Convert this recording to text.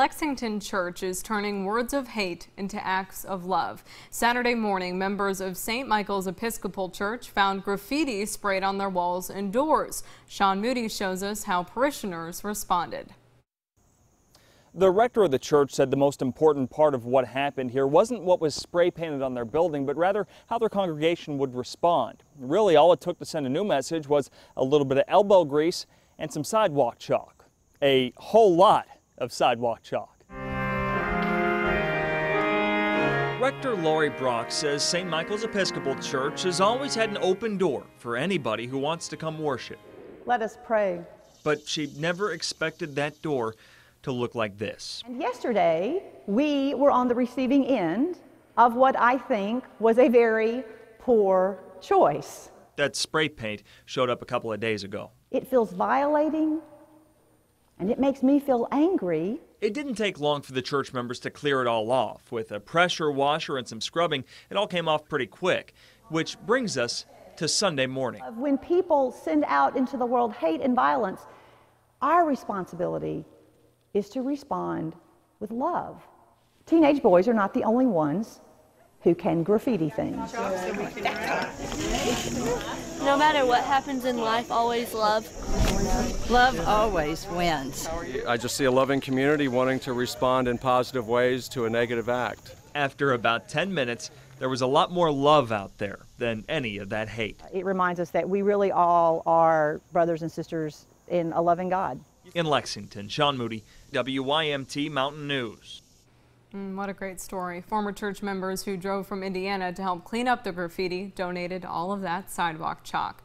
Lexington Church is turning words of hate into acts of love. Saturday morning, members of St. Michael's Episcopal Church found graffiti sprayed on their walls and doors. Sean Moody shows us how parishioners responded. The rector of the church said the most important part of what happened here wasn't what was spray painted on their building, but rather how their congregation would respond. Really, all it took to send a new message was a little bit of elbow grease and some sidewalk chalk. A whole lot of sidewalk chalk. Rector Laurie Brock says St. Michael's Episcopal Church has always had an open door for anybody who wants to come worship. Let us pray. But she never expected that door to look like this. And yesterday, we were on the receiving end of what I think was a very poor choice. That spray paint showed up a couple of days ago. It feels violating and it makes me feel angry. It didn't take long for the church members to clear it all off. With a pressure washer and some scrubbing, it all came off pretty quick. Which brings us to Sunday morning. When people send out into the world hate and violence, our responsibility is to respond with love. Teenage boys are not the only ones who can graffiti things. No matter what happens in life, always love. Love always wins. I just see a loving community wanting to respond in positive ways to a negative act. After about 10 minutes, there was a lot more love out there than any of that hate. It reminds us that we really all are brothers and sisters in a loving God. In Lexington, Sean Moody, WYMT Mountain News. Mm, what a great story. Former church members who drove from Indiana to help clean up the graffiti donated all of that sidewalk chalk.